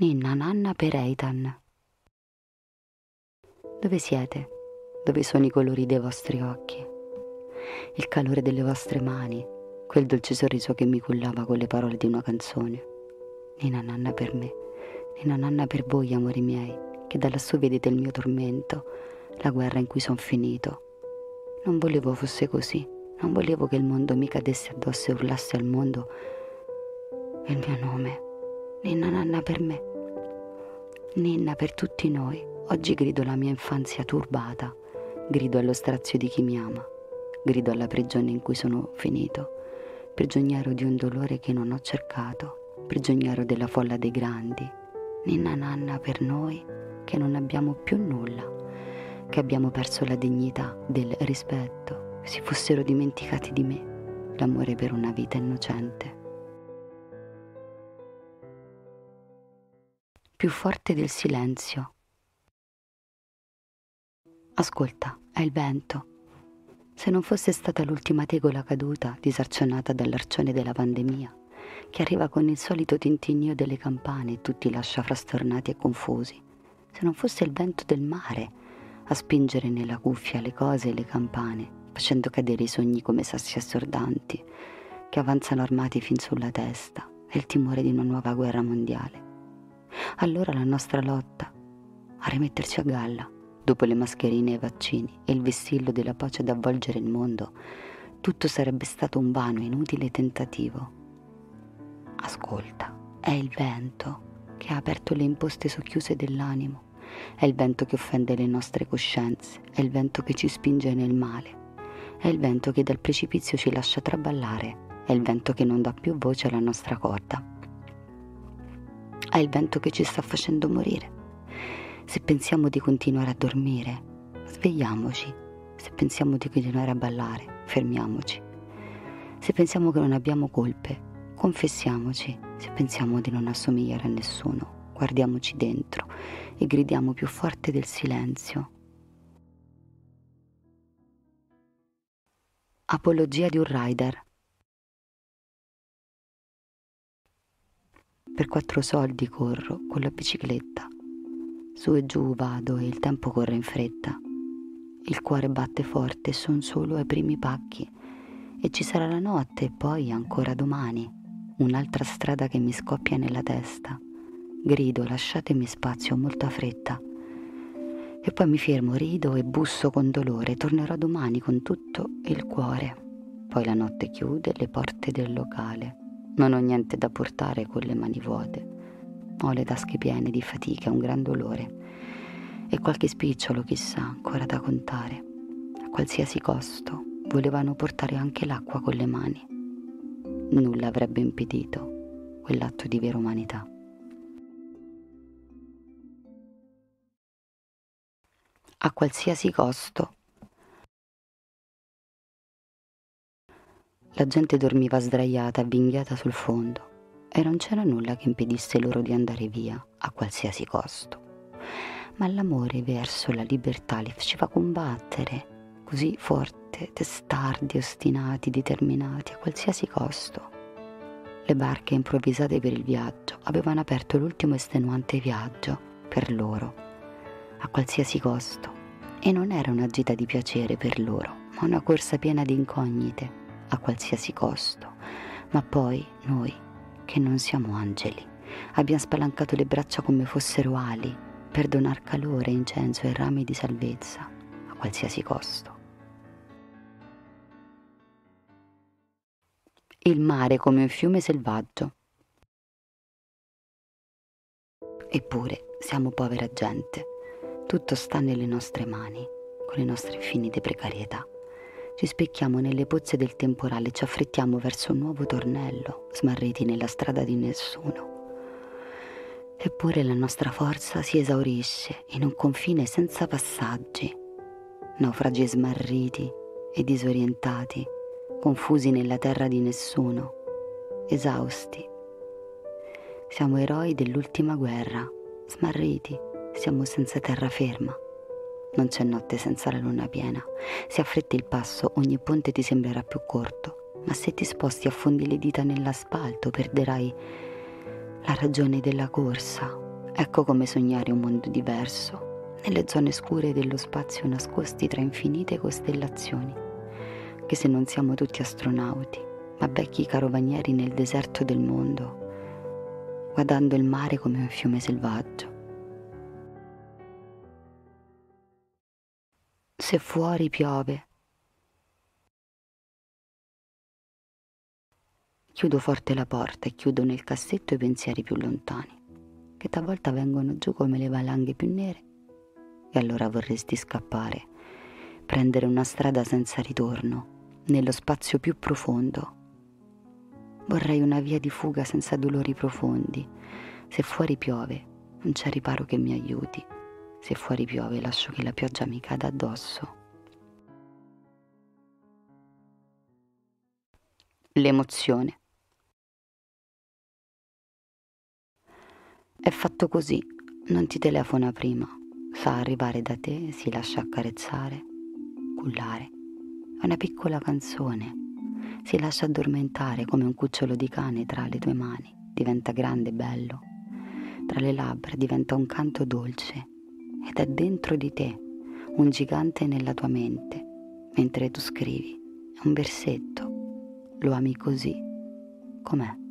Ninna nanna per Eitan. Dove siete? Dove sono i colori dei vostri occhi? Il calore delle vostre mani, quel dolce sorriso che mi cullava con le parole di una canzone. Nina nanna per me, nina nanna per voi, amori miei, che da lassù vedete il mio tormento, la guerra in cui sono finito. Non volevo fosse così, non volevo che il mondo mi cadesse addosso e urlasse al mondo il mio nome. Ninna nanna per me, ninna per tutti noi. Oggi grido la mia infanzia turbata, grido allo strazio di chi mi ama, grido alla prigione in cui sono finito, prigioniero di un dolore che non ho cercato, prigioniero della folla dei grandi. Ninna nanna per noi che non abbiamo più nulla, che abbiamo perso la dignità del rispetto, si fossero dimenticati di me, l'amore per una vita innocente. Più forte del silenzio. Ascolta, è il vento. Se non fosse stata l'ultima tegola caduta, disarcionata dall'arcione della pandemia, che arriva con il solito tintinnio delle campane e tutti lascia frastornati e confusi, se non fosse il vento del mare a spingere nella cuffia le cose e le campane, facendo cadere i sogni come sassi assordanti, che avanzano armati fin sulla testa, e il timore di una nuova guerra mondiale. Allora la nostra lotta a rimetterci a galla, dopo le mascherine e i vaccini e il vessillo della pace ad avvolgere il mondo, tutto sarebbe stato un vano inutile tentativo. Ascolta, è il vento che ha aperto le imposte socchiuse dell'animo è il vento che offende le nostre coscienze, è il vento che ci spinge nel male, è il vento che dal precipizio ci lascia traballare, è il vento che non dà più voce alla nostra corda, è il vento che ci sta facendo morire. Se pensiamo di continuare a dormire, svegliamoci. Se pensiamo di continuare a ballare, fermiamoci. Se pensiamo che non abbiamo colpe, confessiamoci. Se pensiamo di non assomigliare a nessuno, guardiamoci dentro e gridiamo più forte del silenzio. Apologia di un rider. Per quattro soldi corro con la bicicletta. Su e giù vado e il tempo corre in fretta. Il cuore batte forte, son solo ai primi pacchi. E ci sarà la notte e poi ancora domani. Un'altra strada che mi scoppia nella testa Grido, lasciatemi spazio, ho molta fretta. E poi mi fermo, rido e busso con dolore. Tornerò domani con tutto il cuore. Poi la notte chiude le porte del locale. Non ho niente da portare con le mani vuote. Ho le tasche piene di fatica, un gran dolore. E qualche spicciolo, chissà, ancora da contare. A qualsiasi costo volevano portare anche l'acqua con le mani. Nulla avrebbe impedito quell'atto di vera umanità. a qualsiasi costo. La gente dormiva sdraiata, avvinghiata sul fondo e non c'era nulla che impedisse loro di andare via a qualsiasi costo. Ma l'amore verso la libertà li faceva combattere così forte, testardi, ostinati, determinati a qualsiasi costo. Le barche improvvisate per il viaggio avevano aperto l'ultimo estenuante viaggio per loro a qualsiasi costo. E non era una gita di piacere per loro, ma una corsa piena di incognite, a qualsiasi costo. Ma poi noi, che non siamo angeli, abbiamo spalancato le braccia come fossero ali per donar calore, incenso e rami di salvezza, a qualsiasi costo. Il mare come un fiume selvaggio. Eppure siamo povera gente tutto sta nelle nostre mani, con le nostre infinite precarietà. Ci specchiamo nelle pozze del temporale, ci affrettiamo verso un nuovo tornello, smarriti nella strada di nessuno. Eppure la nostra forza si esaurisce in un confine senza passaggi, naufragi smarriti e disorientati, confusi nella terra di nessuno, esausti. Siamo eroi dell'ultima guerra, smarriti siamo senza terraferma. Non c'è notte senza la luna piena. Se affretti il passo, ogni ponte ti sembrerà più corto, ma se ti sposti affondi le dita nell'asfalto, perderai la ragione della corsa. Ecco come sognare un mondo diverso, nelle zone scure dello spazio nascosti tra infinite costellazioni, che se non siamo tutti astronauti, ma vecchi carovanieri nel deserto del mondo, guardando il mare come un fiume selvaggio. Se fuori piove, chiudo forte la porta e chiudo nel cassetto i pensieri più lontani che talvolta vengono giù come le valanghe più nere. E allora vorresti scappare, prendere una strada senza ritorno, nello spazio più profondo. Vorrei una via di fuga senza dolori profondi. Se fuori piove, non c'è riparo che mi aiuti. Se fuori piove, lascio che la pioggia mi cada addosso. L'emozione. È fatto così, non ti telefona prima, sa arrivare da te, si lascia accarezzare, cullare. È una piccola canzone, si lascia addormentare come un cucciolo di cane tra le tue mani, diventa grande e bello. Tra le labbra diventa un canto dolce ed è dentro di te, un gigante nella tua mente, mentre tu scrivi. Un versetto, lo ami così, com'è?